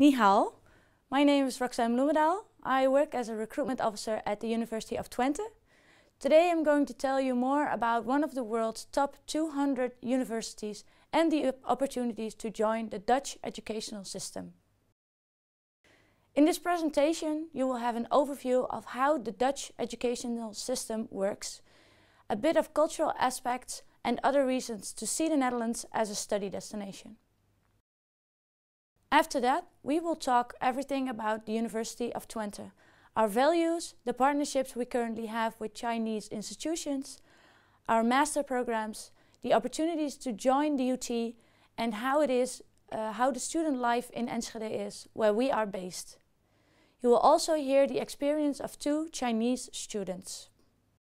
Ni hao. My name is Roxanne Bloemendaal. I work as a recruitment officer at the University of Twente. Today I'm going to tell you more about one of the world's top 200 universities and the opportunities to join the Dutch educational system. In this presentation you will have an overview of how the Dutch educational system works, a bit of cultural aspects and other reasons to see the Netherlands as a study destination. After that, we will talk everything about the University of Twente, our values, the partnerships we currently have with Chinese institutions, our master programs, the opportunities to join the UT, and how it is, uh, how the student life in Enschede is, where we are based. You will also hear the experience of two Chinese students.